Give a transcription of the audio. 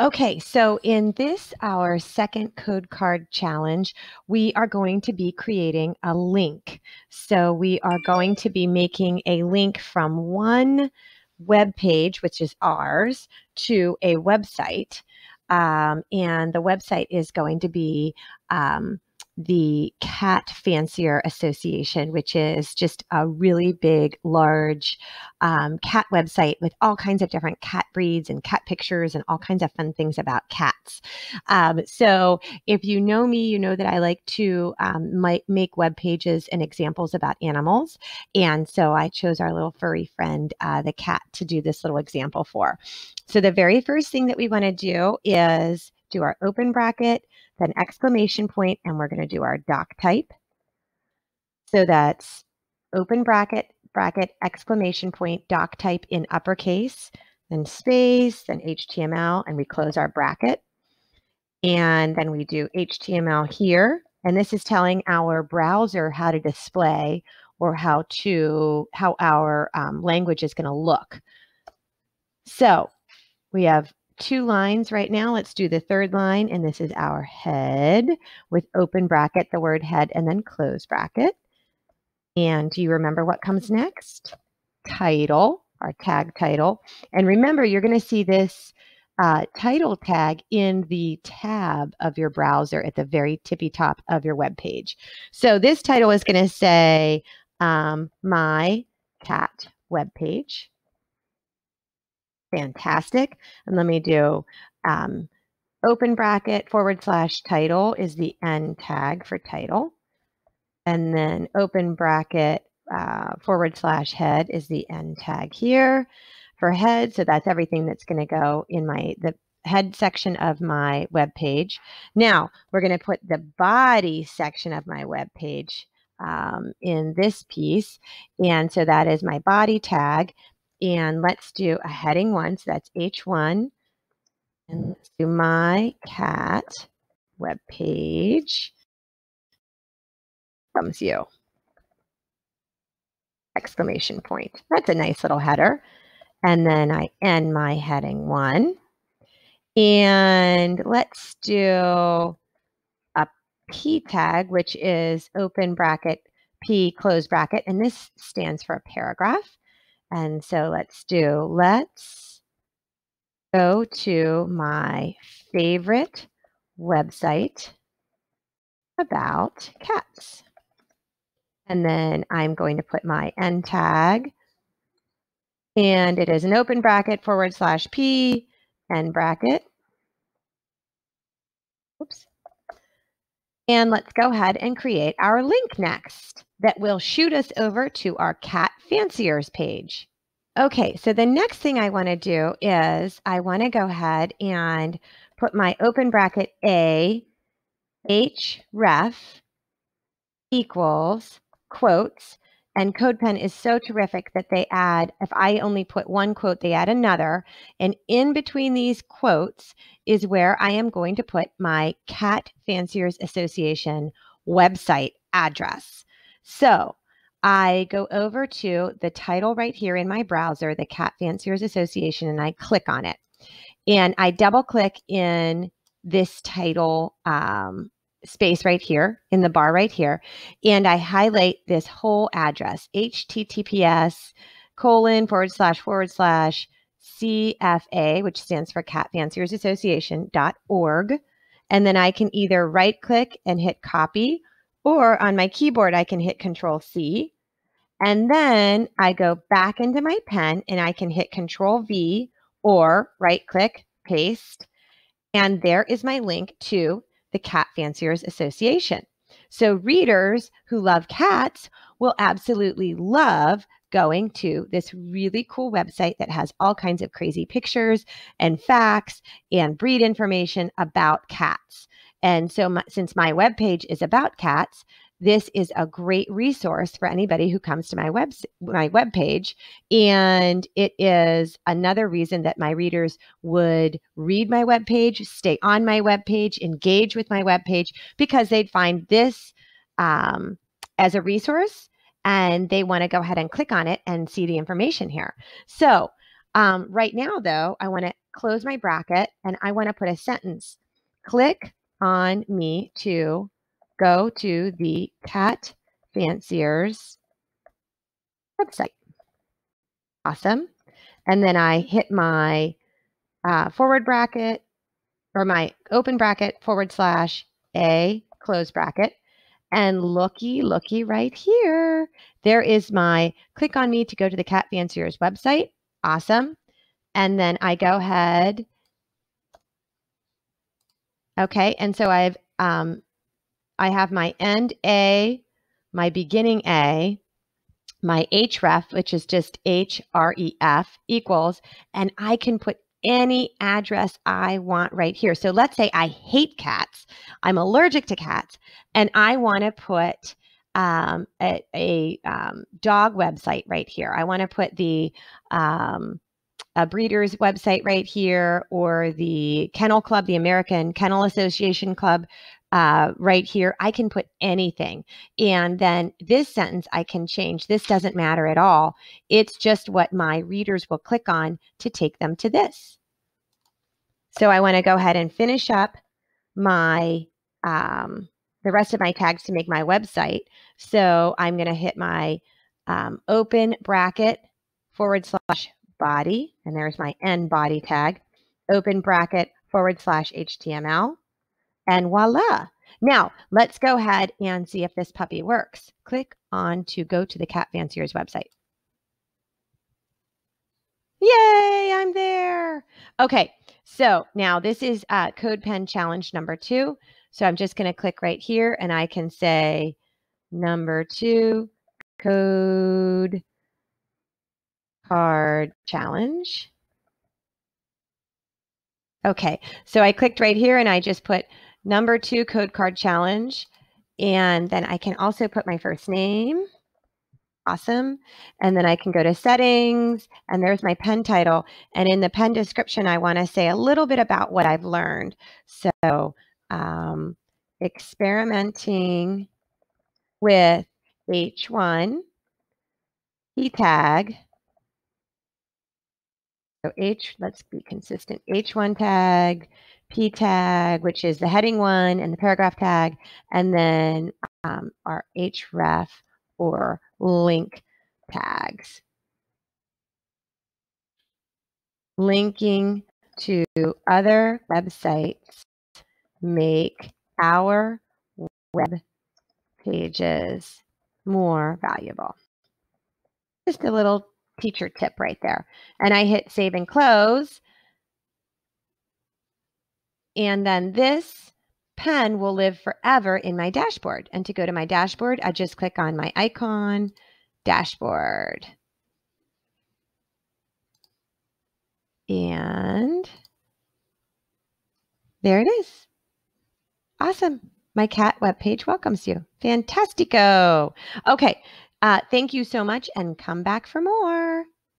Okay, so in this, our second code card challenge, we are going to be creating a link. So we are going to be making a link from one web page, which is ours, to a website. Um, and the website is going to be um, the Cat Fancier Association, which is just a really big, large um, cat website with all kinds of different cat breeds and cat pictures and all kinds of fun things about cats. Um, so, if you know me, you know that I like to um, make web pages and examples about animals. And so, I chose our little furry friend, uh, the cat, to do this little example for. So, the very first thing that we want to do is do our open bracket then exclamation point, and we're going to do our doc type. So that's open bracket, bracket, exclamation point, doc type in uppercase, then space, then HTML, and we close our bracket. And then we do HTML here. And this is telling our browser how to display or how to how our um, language is going to look. So we have two lines right now. Let's do the third line, and this is our head with open bracket, the word head, and then close bracket. And do you remember what comes next? Title, our tag title. And remember, you're going to see this uh, title tag in the tab of your browser at the very tippy top of your web page. So this title is going to say um, my cat web page. Fantastic. And let me do um, open bracket forward slash title is the end tag for title. And then open bracket uh, forward slash head is the end tag here for head. So that's everything that's going to go in my the head section of my web page. Now we're going to put the body section of my web page um, in this piece. And so that is my body tag. And let's do a heading one. So that's H1. And let's do my cat web page. Comes you. Exclamation point. That's a nice little header. And then I end my heading one. And let's do a P tag, which is open bracket, P close bracket. And this stands for a paragraph. And so let's do, let's go to my favorite website about cats. And then I'm going to put my end tag. And it is an open bracket forward slash P end bracket. Oops. And let's go ahead and create our link next that will shoot us over to our Cat Fanciers page. Okay, so the next thing I want to do is I want to go ahead and put my open bracket A H ref equals quotes and CodePen is so terrific that they add, if I only put one quote, they add another. And in between these quotes is where I am going to put my Cat Fanciers Association website address. So I go over to the title right here in my browser, the Cat Fanciers Association, and I click on it. And I double click in this title um, space right here in the bar right here. And I highlight this whole address, https colon forward slash forward slash CFA, which stands for Cat Fanciers Association dot org. And then I can either right click and hit copy, or on my keyboard, I can hit control C. And then I go back into my pen and I can hit control V or right click, paste. And there is my link to the Cat Fanciers Association. So readers who love cats will absolutely love going to this really cool website that has all kinds of crazy pictures and facts and breed information about cats. And so, my, since my webpage is about cats, this is a great resource for anybody who comes to my web my web page and it is another reason that my readers would read my web page stay on my web page engage with my web page because they'd find this um, as a resource and they want to go ahead and click on it and see the information here so um, right now though i want to close my bracket, and I want to put a sentence. Click on me to go to the Cat Fanciers website. Awesome. And then I hit my uh, forward bracket or my open bracket forward slash a close bracket. And looky, looky right here. There is my click on me to go to the Cat Fanciers website. Awesome. And then I go ahead. Okay, and so I've um, I have my end A, my beginning A, my href, which is just href equals, and I can put any address I want right here. So let's say I hate cats, I'm allergic to cats, and I want to put um, a, a um, dog website right here. I want to put the um, a breeder's website right here or the Kennel Club, the American Kennel Association Club uh, right here. I can put anything. And then this sentence I can change. This doesn't matter at all. It's just what my readers will click on to take them to this. So I want to go ahead and finish up my um, the rest of my tags to make my website. So I'm going to hit my um, open bracket forward slash body, and there's my end body tag, open bracket forward slash HTML. And voila. Now, let's go ahead and see if this puppy works. Click on to go to the Cat Fanciers website. Yay, I'm there. Okay, so now this is uh, CodePen challenge number two. So I'm just going to click right here and I can say number two, code card challenge. Okay, so I clicked right here and I just put number two code card challenge. And then I can also put my first name. Awesome. And then I can go to settings and there's my pen title. And in the pen description, I want to say a little bit about what I've learned. So um, experimenting with H1, P tag, so H, let's be consistent, H1 tag, P tag, which is the heading one and the paragraph tag, and then um, our href or link tags. Linking to other websites make our web pages more valuable. Just a little teacher tip right there. And I hit save and close. And then this pen will live forever in my dashboard. And to go to my dashboard, I just click on my icon, dashboard. And there it is. Awesome. My cat webpage welcomes you. Fantastico. Okay. Uh, thank you so much and come back for more.